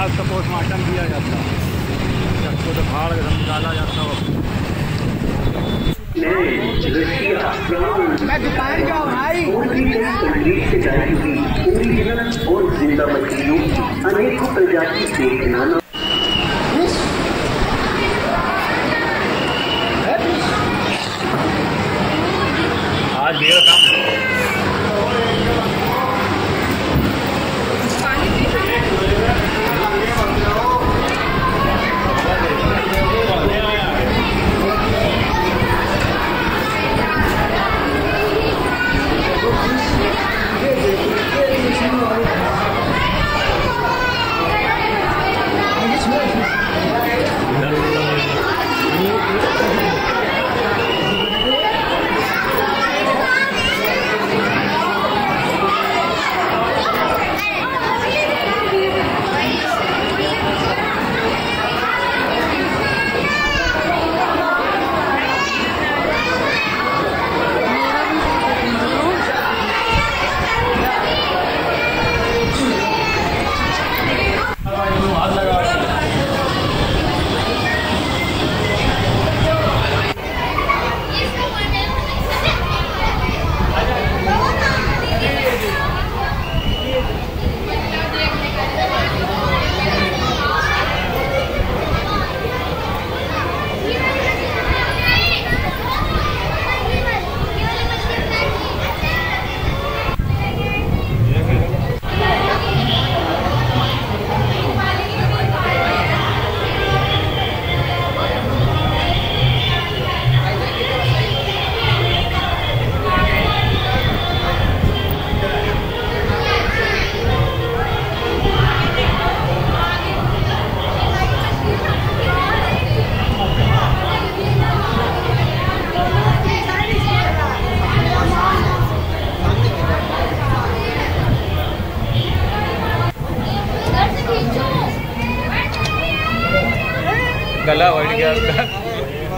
बाद का पोस्टमार्टम किया जाता है। तो भाड़ के निकाला जाता है। मैं दुकान का भाई। और ज़िंदा मछलियों अनेकों प्रजाति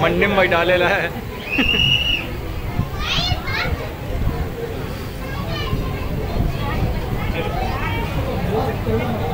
मंडी में बैठा लेला है। ये